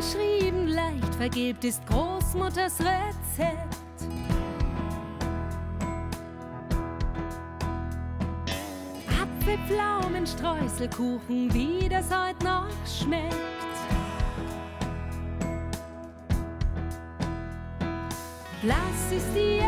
geschrieben, leicht vergibt ist Großmutters Rezept. Apfelpflaumen, Streuselkuchen, wie das heute noch schmeckt. Blass ist die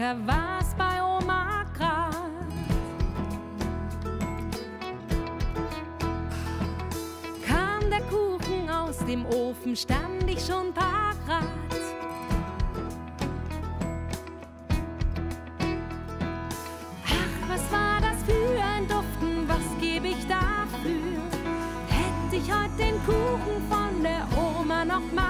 Zuckerbäcker war's bei Oma grad. Kam der Kuchen aus dem Ofen, stand ich schon parat. Ach, was war das für ein Duften, was geb ich dafür? Hätte ich heute den Kuchen von der Oma noch mal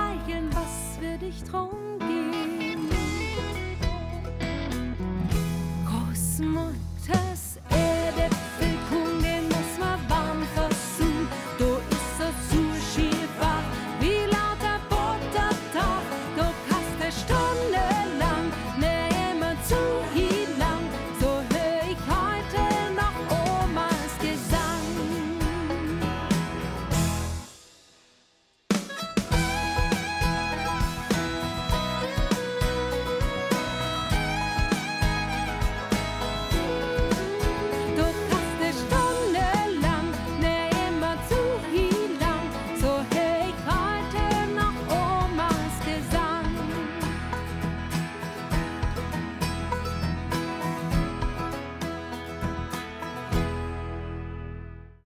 muchas